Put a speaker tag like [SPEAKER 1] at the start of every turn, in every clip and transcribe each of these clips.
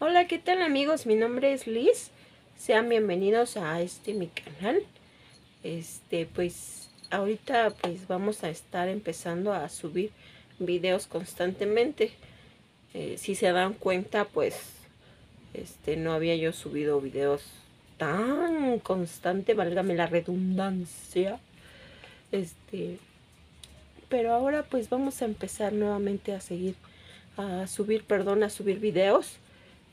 [SPEAKER 1] Hola, ¿qué tal amigos? Mi nombre es Liz. Sean bienvenidos a este mi canal. Este, pues ahorita pues vamos a estar empezando a subir videos constantemente. Eh, si se dan cuenta, pues este no había yo subido videos tan constante, válgame la redundancia. Este, pero ahora pues vamos a empezar nuevamente a seguir a subir, perdón, a subir videos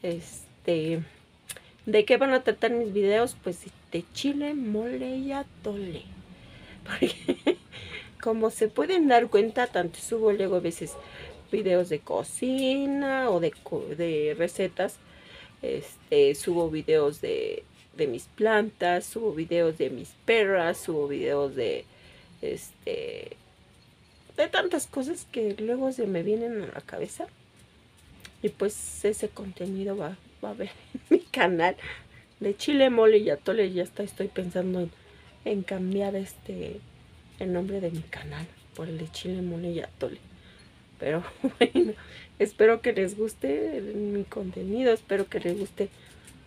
[SPEAKER 1] este, ¿de qué van a tratar mis videos? Pues de chile, mole y atole. Porque como se pueden dar cuenta, tanto subo luego a veces videos de cocina o de, de recetas. Este, subo videos de, de mis plantas, subo videos de mis perras, subo videos de este de tantas cosas que luego se me vienen a la cabeza y pues ese contenido va, a ver en mi canal de chile, mole y atole. Ya está, estoy pensando en, cambiar este el nombre de mi canal por el de chile, mole y atole. Pero bueno, espero que les guste mi contenido, espero que les guste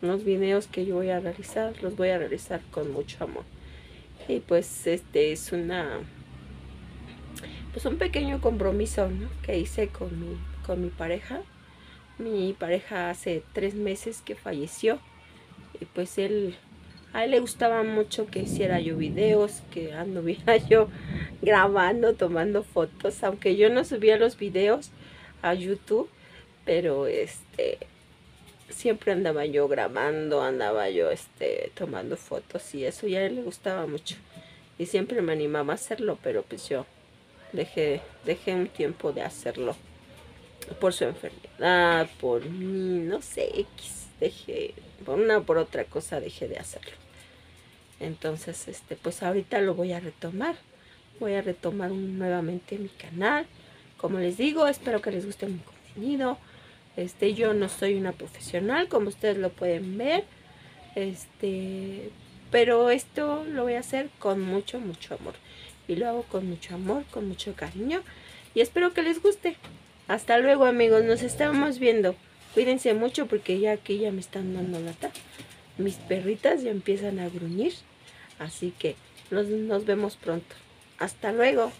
[SPEAKER 1] los videos que yo voy a realizar, los voy a realizar con mucho amor. Y pues este es una pues un pequeño compromiso que hice con mi, con mi pareja mi pareja hace tres meses que falleció y pues él a él le gustaba mucho que hiciera yo videos, que anduviera yo grabando, tomando fotos, aunque yo no subía los videos a YouTube, pero este siempre andaba yo grabando, andaba yo este tomando fotos y eso ya le gustaba mucho. Y siempre me animaba a hacerlo, pero pues yo dejé dejé un tiempo de hacerlo por su enfermedad, por mí, no sé, X, dejé, por una o por otra cosa dejé de hacerlo. Entonces, este, pues ahorita lo voy a retomar. Voy a retomar nuevamente mi canal. Como les digo, espero que les guste mi contenido. Este, yo no soy una profesional, como ustedes lo pueden ver. Este, pero esto lo voy a hacer con mucho, mucho amor. Y lo hago con mucho amor, con mucho cariño. Y espero que les guste. Hasta luego amigos, nos estamos viendo. Cuídense mucho porque ya aquí ya me están dando lata. Mis perritas ya empiezan a gruñir. Así que nos, nos vemos pronto. Hasta luego.